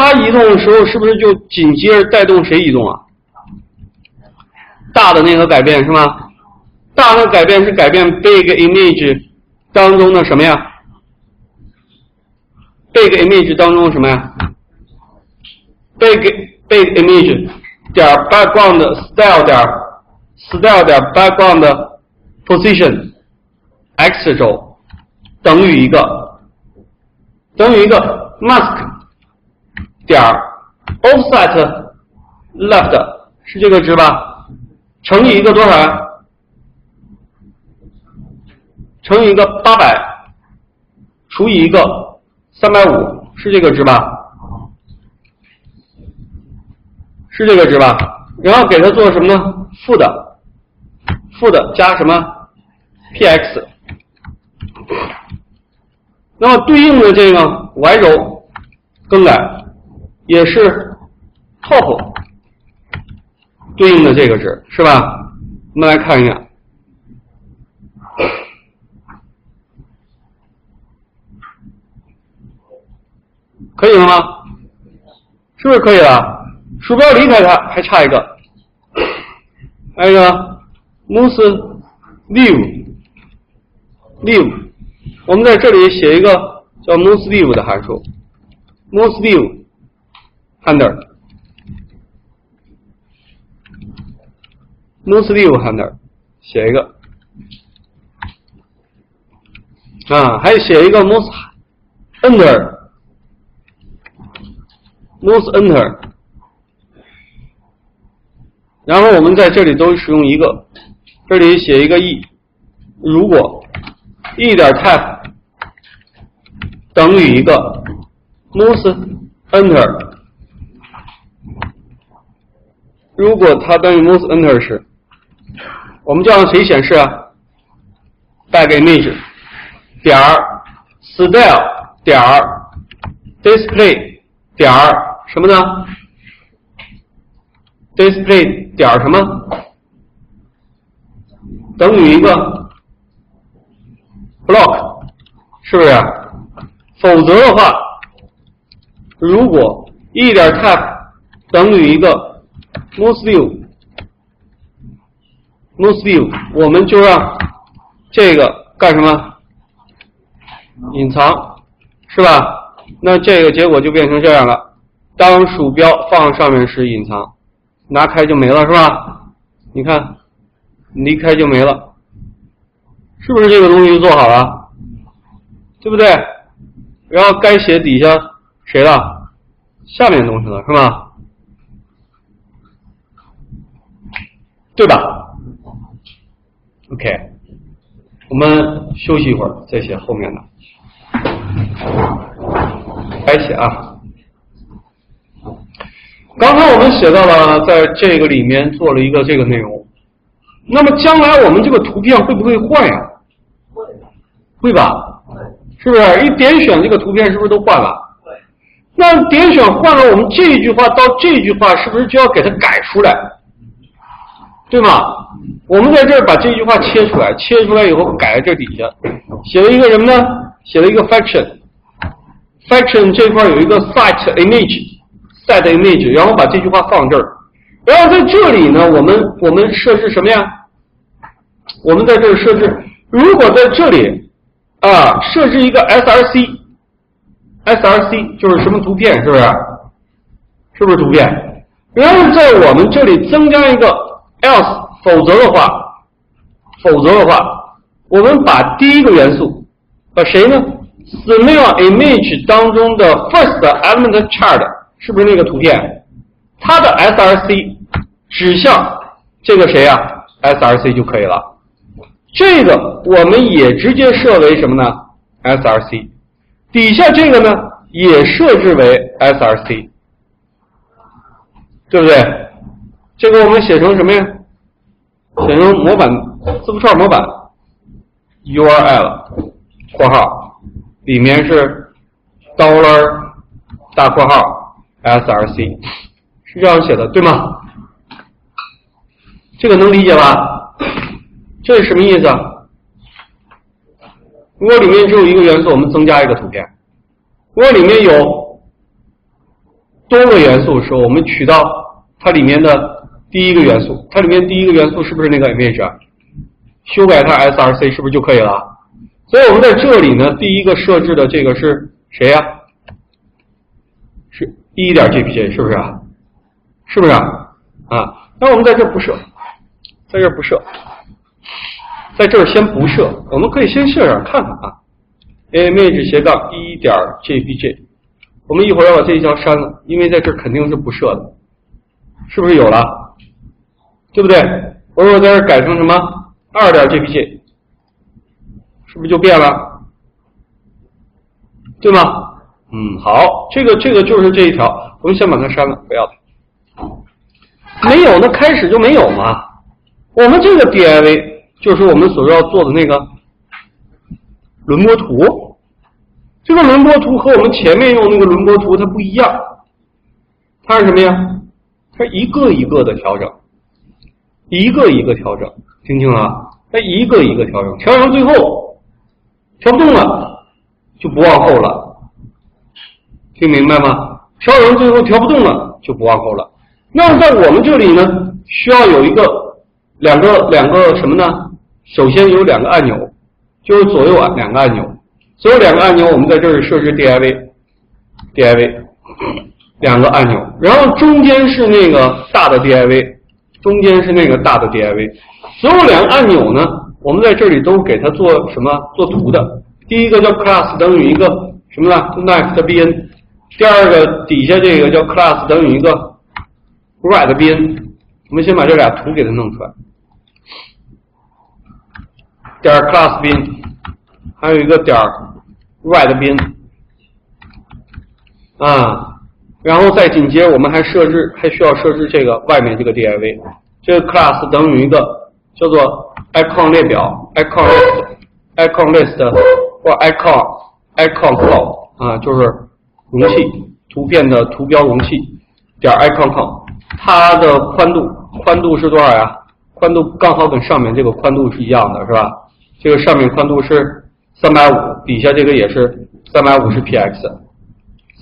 它移动的时候，是不是就紧接着带动谁移动啊？大的那个改变是吗？大的改变是改变 big image 当中的什么呀？big image 当中什么呀？big big image 点 background style 点 style 点 background position x 轴等于一个等于一个 mask 点 offset left 是这个值吧？乘以一个多少？乘以一个八百，除以一个三百五，是这个值吧？是这个值吧？然后给它做什么呢？负的，负的加什么？px。那么对应的这个 y 轴更改也是 top 对应的这个值是吧？我们来看一下。可以了吗？是不是可以了？鼠标离开它还差一个，还有一个 mouse leave leave，我们在这里写一个叫 mouse leave 的函数，mouse leave handler mouse leave handler 写一个啊，还写一个 mouse enter。mouse enter，然后我们在这里都使用一个，这里写一个 e，如果 e 点 type 等于一个 mouse enter，如果它等于 mouse enter 时，我们就让谁显示啊？back image 点 style 点 display 点。什么呢？display 点什么等于一个 block，是不是？否则的话，如果一点 type 等于一个 mouse view，mouse view，我们就让这个干什么？隐藏，是吧？那这个结果就变成这样了。当鼠标放上面时隐藏，拿开就没了，是吧？你看，离开就没了，是不是这个东西就做好了？对不对？然后该写底下谁了？下面东西了，是吧？对吧？OK，我们休息一会儿再写后面的，该写啊。刚才我们写到了，在这个里面做了一个这个内容。那么将来我们这个图片会不会换呀？会，会吧？是不是一点选这个图片是不是都换了？那点选换了，我们这一句话到这句话是不是就要给它改出来？对吗？我们在这儿把这句话切出来，切出来以后改在这底下，写了一个什么呢？写了一个 faction，faction 这块有一个 site image。set image，然后把这句话放这儿，然后在这里呢，我们我们设置什么呀？我们在这儿设置，如果在这里啊设置一个 src，src 就是什么图片，是不是？是不是图片？然后在我们这里增加一个 else，否则的话，否则的话，我们把第一个元素，把谁呢？small image 当中的 first element child。是不是那个图片？它的 src 指向这个谁呀？src 就可以了。这个我们也直接设为什么呢？src 底下这个呢也设置为 src，对不对？这个我们写成什么呀？写成模板字符串模板 url 括号里面是 dollar 大括号。src 是这样写的，对吗？这个能理解吧？这是什么意思？如果里面只有一个元素，我们增加一个图片；如果里面有多个元素的时候，我们取到它里面的第一个元素，它里面第一个元素是不是那个 image？修改它 src 是不是就可以了？所以我们在这里呢，第一个设置的这个是谁呀？是一点 jpg 是不是啊？是不是啊？啊，那我们在这不设，在这不设，在这儿先不设，我们可以先设上看看啊。image 斜杠一点 jpg，我们一会儿要把这一条删了，因为在这肯定是不设的，是不是有了？对不对？我如果在这改成什么二点 jpg，是不是就变了？对吗？嗯，好，这个这个就是这一条，我们先把它删了，不要它。没有，那开始就没有嘛。我们这个 div 就是我们所要做的那个。轮播图，这个轮播图和我们前面用那个轮播图它不一样，它是什么呀？它一个一个的调整，一个一个调整，听清了？它一个一个调整，调整最后调不动了，就不往后了，听明白吗？调整最后调不动了，就不往后了。那么在我们这里呢，需要有一个两个两个什么呢？首先有两个按钮。就是左右啊两个按钮，所有两个按钮我们在这里设置 div，div 两个按钮，然后中间是那个大的 div，中间是那个大的 div，所有两个按钮呢，我们在这里都给它做什么？做图的。第一个叫 class 等于一个什么呢？next bin。第二个底下这个叫 class 等于一个 right bin。我们先把这俩图给它弄出来。点 class bin，，还有一个点 right 宾啊，然后再紧接我们还设置，还需要设置这个外面这个 div，这个 class 等于一个叫做 icon 列表 icon list icon list 或 icon icon flow 啊，就是容器图片的图标容器点 icon com，它的宽度宽度是多少呀？宽度刚好跟上面这个宽度是一样的，是吧？这个上面宽度是三百五，底下这个也是三百五十 px，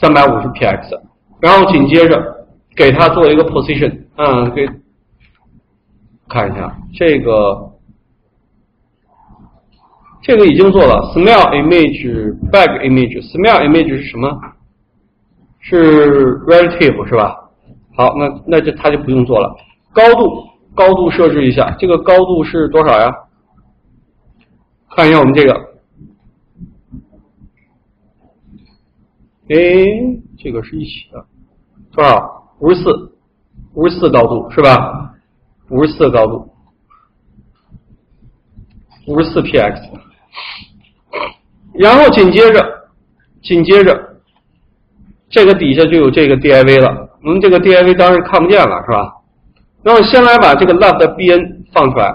三百五十 px，然后紧接着给它做一个 position，嗯，给看一下这个，这个已经做了，smell image back image，smell image 是什么？是 relative 是吧？好，那那就它就不用做了。高度高度设置一下，这个高度是多少呀？看一下我们这个，哎，这个是一起的，多少？五十四，五十四高度是吧？五十四高度，五十四 px。然后紧接着，紧接着，这个底下就有这个 div 了。我们这个 div 当然看不见了，是吧？那我先来把这个 left bn 放出来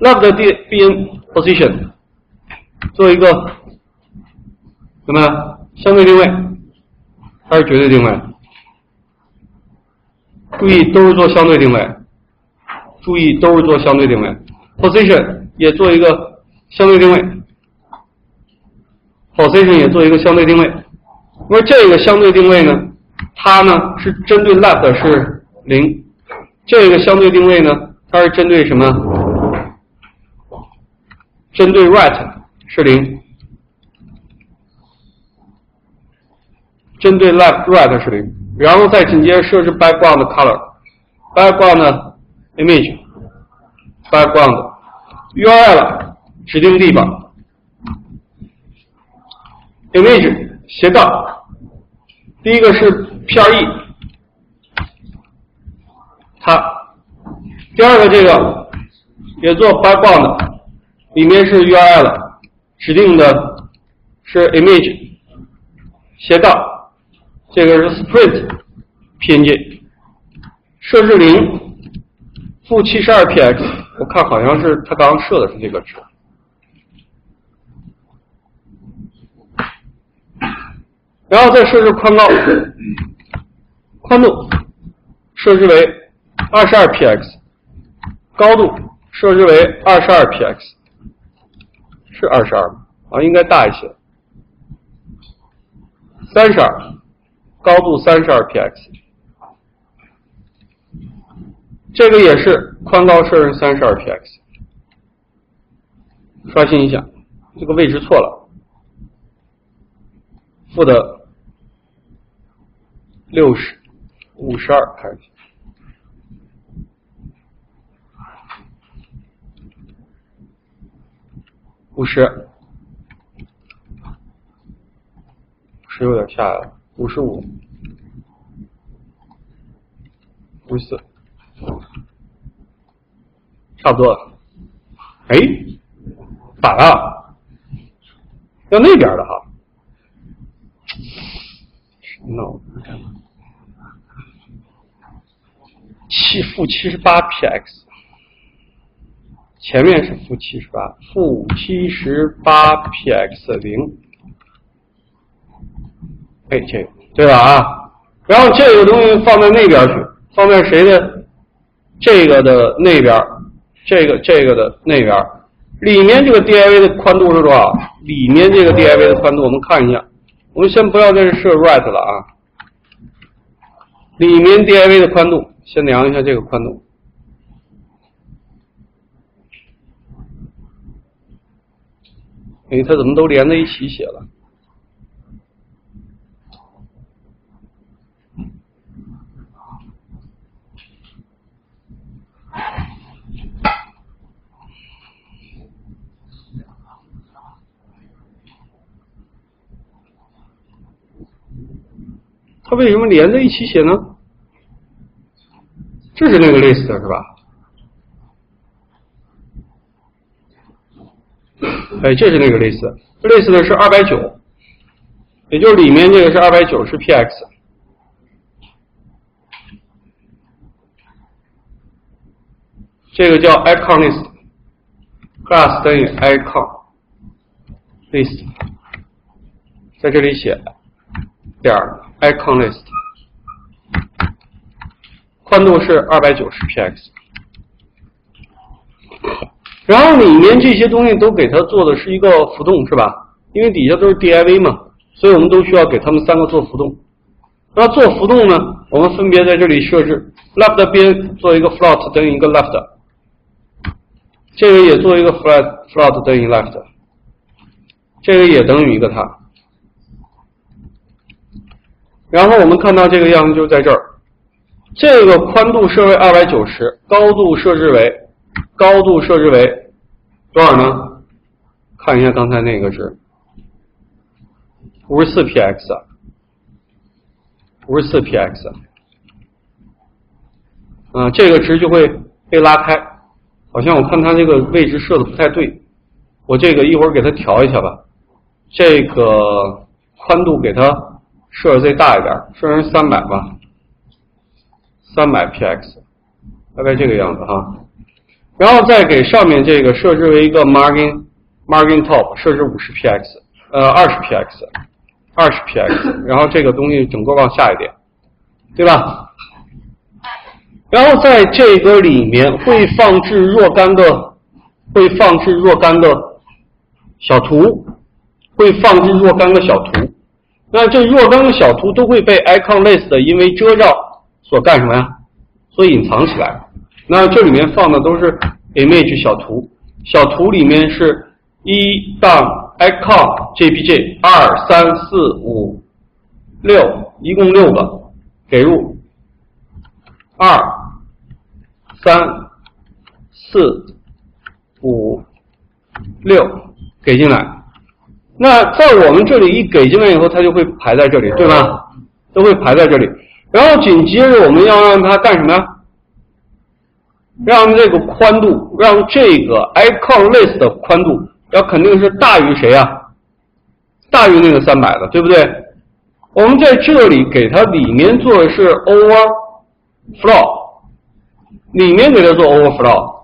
，left bn position。做一个什么相对定位它是绝对定位？注意都是做相对定位，注意都是做相对定位。Position 也做一个相对定位，Position 也做一个相对定位。那么这个相对定位呢，它呢是针对 Left 是零，这个相对定位呢，它是针对什么？针对 Right。是零，针对 left right 是零，然后再紧接着设置 background color，background image，background URL 指定地方，image 斜杠，第一个是 PRE，它，第二个这个也做 background，里面是 URL。指定的是 image 斜杠，这个是 sprint PNG，设置零，负七十二 px，我看好像是他刚刚设的是这个值，然后再设置宽高，宽度设置为二十二 px，高度设置为二十二 px。是二十二吗？啊，应该大一些。三十二，高度三十二 px，这个也是宽高设成三十二 px。刷新一下，这个位置错了，负的六十五十二开始。五十，是有点下来了，五十五，五十四，差不多了。哎，咋了？要那边的哈。no，七负七十八 px。前面是负七十八，负七十八 px 零，哎，这个对吧啊？然后这个东西放在那边去，放在谁的这个的那边？这个这个的那边，里面这个 div 的宽度是多少？里面这个 div 的宽度，我们看一下。我们先不要在这设 right 了啊。里面 div 的宽度，先量一下这个宽度。哎，它怎么都连在一起写了？它为什么连在一起写呢？这是那个 list 是吧？哎，这是那个类似，类似的是二百九，也就是里面这个是二百九是 px，这个叫 icon list，class 等于 icon list，在这里写。点 icon list，宽度是二百九十 px。然后里面这些东西都给它做的是一个浮动，是吧？因为底下都是 div 嘛，所以我们都需要给它们三个做浮动。那做浮动呢，我们分别在这里设置 left 边做一个 float 等于一个 left，这个也做一个 float float 等于 left，这个也等于一个它。然后我们看到这个样子就在这儿，这个宽度设为二百九十，高度设置为。高度设置为多少呢？看一下刚才那个是五十四 px，五十四 px，啊，这个值就会被拉开。好像我看它这个位置设的不太对，我这个一会儿给它调一下吧。这个宽度给它设的最大一点，设成三百吧，三百 px，大概这个样子哈。然后再给上面这个设置为一个 margin margin top，设置五十 px，呃，二十 px，二十 px，然后这个东西整个往下一点，对吧？然后在这个里面会放置若干个，会放置若干个小图，会放置若干个小图。那这若干个小图都会被 icon list 因为遮罩所干什么呀？所隐藏起来。那这里面放的都是 image 小图，小图里面是一杠 icon jpg 二三四五六，一共六个，给入二三四五六给进来。那在我们这里一给进来以后，它就会排在这里，对吧？都会排在这里。然后紧接着我们要让它干什么呀？让这个宽度，让这个 icon list 的宽度要肯定是大于谁啊？大于那个三百的，对不对？我们在这里给它里面做的是 overflow，里面给它做 overflow。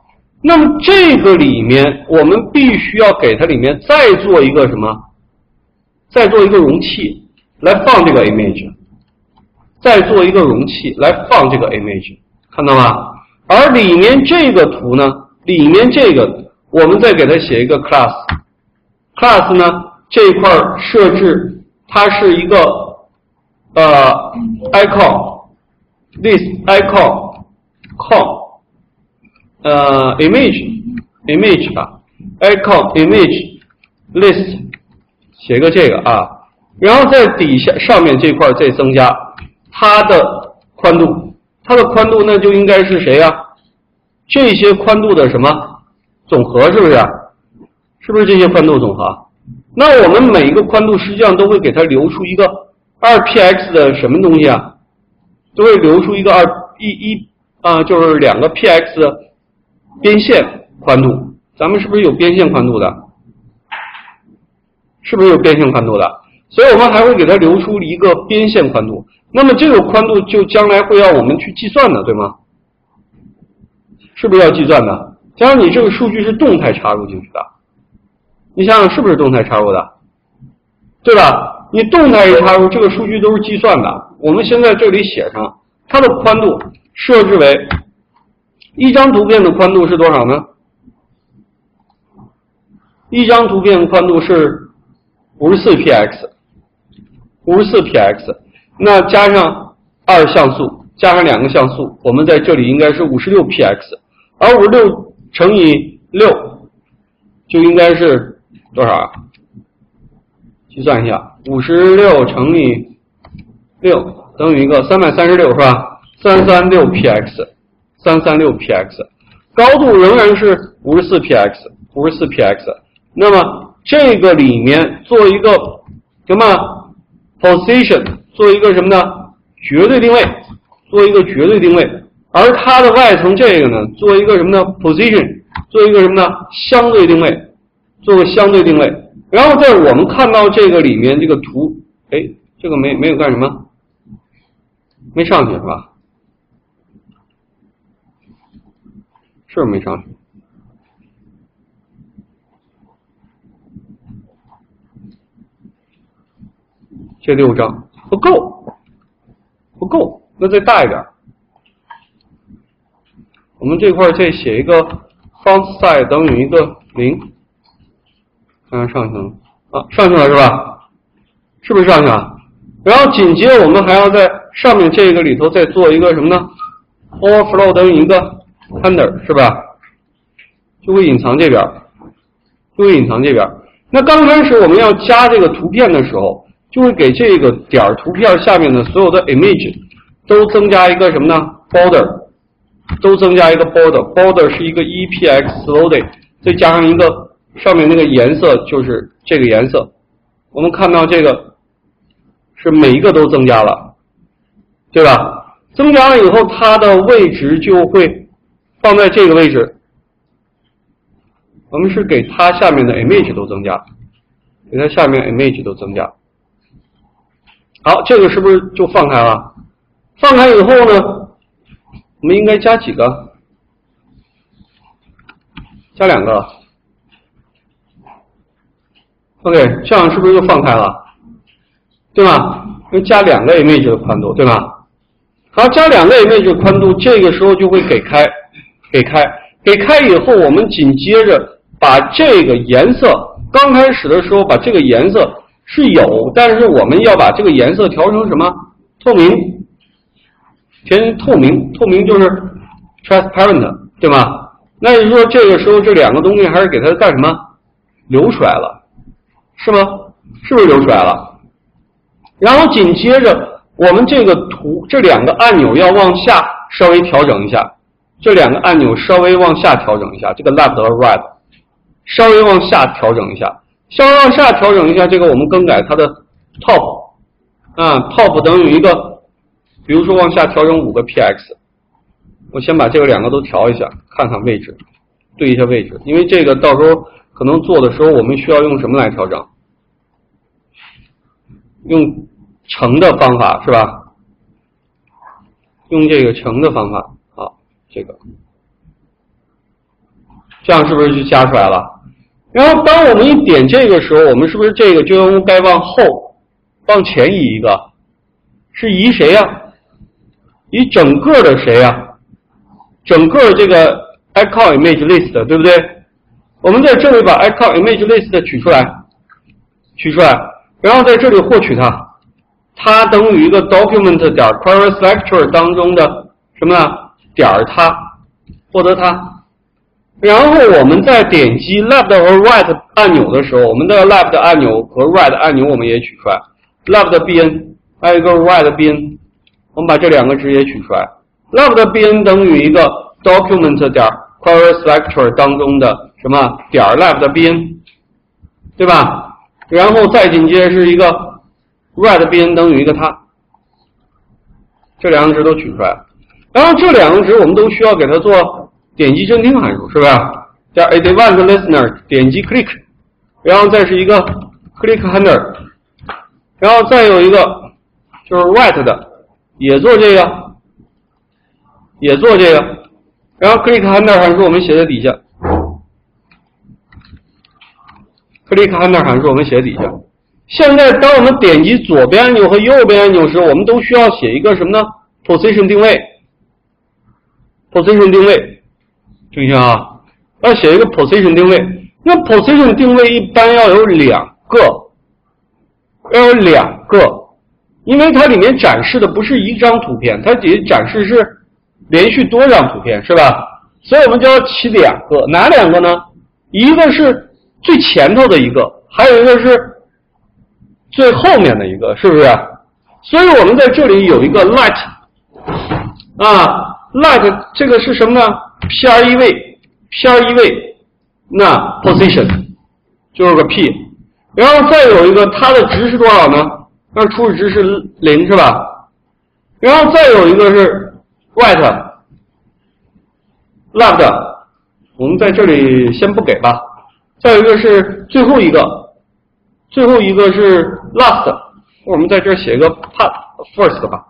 那么这个里面我们必须要给它里面再做一个什么？再做一个容器来放这个 image，再做一个容器来放这个 image，看到吗？而里面这个图呢，里面这个我们再给它写一个 class，class 呢这一块设置它是一个呃 icon，this icon com 呃 image image 吧，icon image list 写个这个啊，然后在底下上面这块再增加它的宽度，它的宽度那就应该是谁呀？这些宽度的什么总和是不是？是不是这些宽度总和？那我们每一个宽度实际上都会给它留出一个二 px 的什么东西啊？都会留出一个二一一啊，就是两个 px 边线宽度。咱们是不是有边线宽度的？是不是有边线宽度的？所以我们还会给它留出一个边线宽度。那么这个宽度就将来会要我们去计算的，对吗？是不是要计算的？假如你这个数据是动态插入进去的，你想想是不是动态插入的？对吧？你动态一插入，这个数据都是计算的。我们先在这里写上，它的宽度设置为一张图片的宽度是多少呢？一张图片宽度是五十四 px，五十四 px，那加上二像素，加上两个像素，我们在这里应该是五十六 px，而五十六乘以六就应该是多少啊？计算一下，五十六乘以六等于一个三百三十六是吧？三三六 px，三三六 px，高度仍然是五十四 px，五十四 px。那么这个里面做一个什么 position，做一个什么呢？绝对定位，做一个绝对定位。而它的外层这个呢，做一个什么呢？position，做一个什么呢？相对定位，做个相对定位。然后在我们看到这个里面这个图，哎，这个没没有干什么？没上去是吧？是不是没上去？这六张不够，不够，那再大一点。我们这块再写一个 font size 等于一个零，看看上去了啊，上去了是吧？是不是上去了？然后紧接着我们还要在上面这个里头再做一个什么呢？overflow 等于一个 under 是吧？就会隐藏这边，就会隐藏这边。那刚开始我们要加这个图片的时候。就会给这个点儿图片下面的所有的 image 都增加一个什么呢？border，都增加一个 border，border 是一个 epx loading，再加上一个上面那个颜色就是这个颜色。我们看到这个是每一个都增加了，对吧？增加了以后，它的位置就会放在这个位置。我们是给它下面的 image 都增加，给它下面 image 都增加。好，这个是不是就放开了？放开以后呢，我们应该加几个？加两个。OK，这样是不是就放开了？对吧？要加两个 image 的宽度，对吧？好，加两个 image 的宽度，这个时候就会给开，给开，给开以后，我们紧接着把这个颜色，刚开始的时候把这个颜色。是有，但是我们要把这个颜色调成什么？透明，填透明，透明就是 transparent，对吗？那你说这个时候这两个东西还是给它干什么？留出来了，是吗？是不是留出来了？然后紧接着我们这个图这两个按钮要往下稍微调整一下，这两个按钮稍微往下调整一下，这个 left 和 right 稍微往下调整一下。稍微往下调整一下，这个我们更改它的 top 啊，top 等于一个，比如说往下调整五个 px，我先把这个两个都调一下，看看位置，对一下位置，因为这个到时候可能做的时候我们需要用什么来调整？用乘的方法是吧？用这个乘的方法，这个，这样是不是就加出来了？然后，当我们一点这个时候，我们是不是这个就应该往后、往前移一个？是移谁呀？移整个的谁呀？整个这个 icon image list，对不对？我们在这里把 icon image list 取出来，取出来，然后在这里获取它，它等于一个 document 点 query selector 当中的什么呢？点儿它，获得它，然后我们在点击 left 和 right 按钮的时候，我们的 left 按钮和 right 按钮我们也取出来，left bn 还有一个 right bn，我们把这两个值也取出来，left bn 等于一个 document 点 query selector 当中的什么点 left bn，对吧？然后再紧接着是一个 right bn 等于一个它，这两个值都取出来，然后这两个值我们都需要给它做。点击侦听函数是吧？叫 a d v a n c e listener 点击 click，然后再是一个 click handler，然后再有一个就是 write 的，也做这个，也做这个，然后 click handler 函数我们写在底下，click handler 函数我们写在底下。现在当我们点击左边按钮和右边按钮时，我们都需要写一个什么呢？position 定位，position 定位。注意啊，要写一个 position 定位。那 position 定位一般要有两个，要有两个，因为它里面展示的不是一张图片，它底下展示是连续多张图片，是吧？所以我们就要起两个，哪两个呢？一个是最前头的一个，还有一个是最后面的一个，是不是？所以我们在这里有一个 light 啊，light 这个是什么呢？偏一位，偏一位，那 position 就是个 p，然后再有一个它的值是多少呢？那初始值是零是吧？然后再有一个是 right left，我们在这里先不给吧。再有一个是最后一个，最后一个是 last，我们在这写一个 p a t first 吧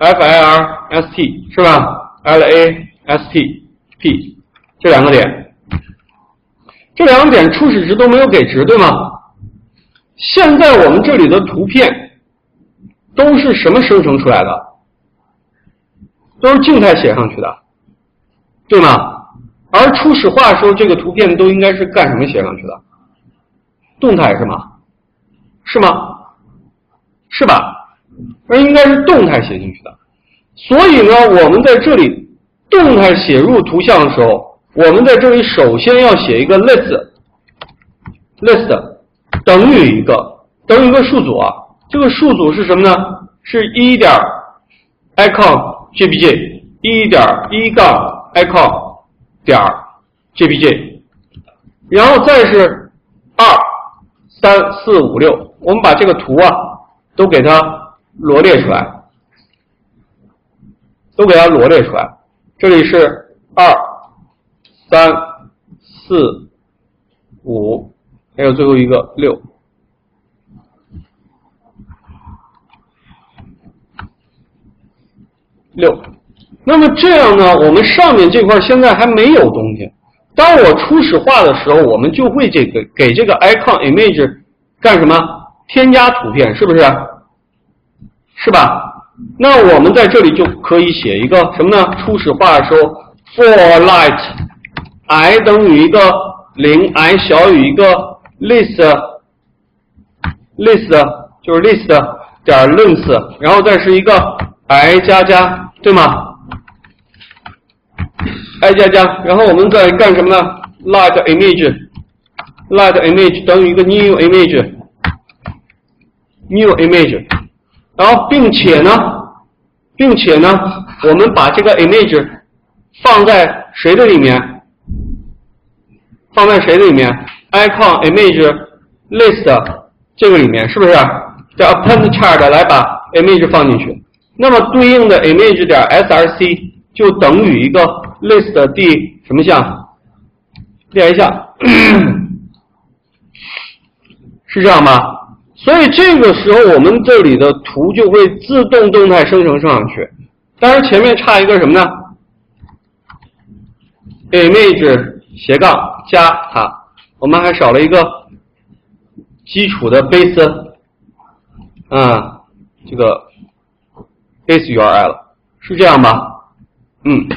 ，f i r s t 是吧？l a S T P 这两个点，这两个点初始值都没有给值，对吗？现在我们这里的图片都是什么生成出来的？都是静态写上去的，对吗？而初始化的时候，这个图片都应该是干什么写上去的？动态是吗？是吗？是吧？而应该是动态写进去的。所以呢，我们在这里。动态写入图像的时候，我们在这里首先要写一个 list，list 等于一个等于一个数组啊。这个数组是什么呢？是一点 icon jpg，一点一杠 icon 点 jpg，然后再是二三四五六，我们把这个图啊都给它罗列出来，都给它罗列出来。这里是二、三、四、五，还有最后一个六。六，那么这样呢？我们上面这块现在还没有东西。当我初始化的时候，我们就会这个给这个 icon image 干什么？添加图片，是不是？是吧？那我们在这里就可以写一个什么呢？初始化的时候，for light i 等于一个零，i 小于一个 list list 就是 list 点 length，然后再是一个 i 加加，对吗？i 加加，然后我们再干什么呢？light image light image 等于一个 new image new image。然后，并且呢，并且呢，我们把这个 image 放在谁的里面？放在谁的里面？icon image list 这个里面，是不是？叫 append chart 来把 image 放进去。那么对应的 image 点 src 就等于一个 list 第什么项？第 i 项，是这样吗？所以这个时候，我们这里的图就会自动动态生成上去。当然，前面差一个什么呢？image 斜杠加它，我们还少了一个基础的 base，啊，这个 base URL 是这样吧？嗯。